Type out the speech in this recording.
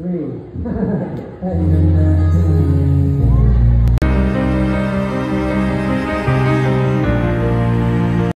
Hmm. three.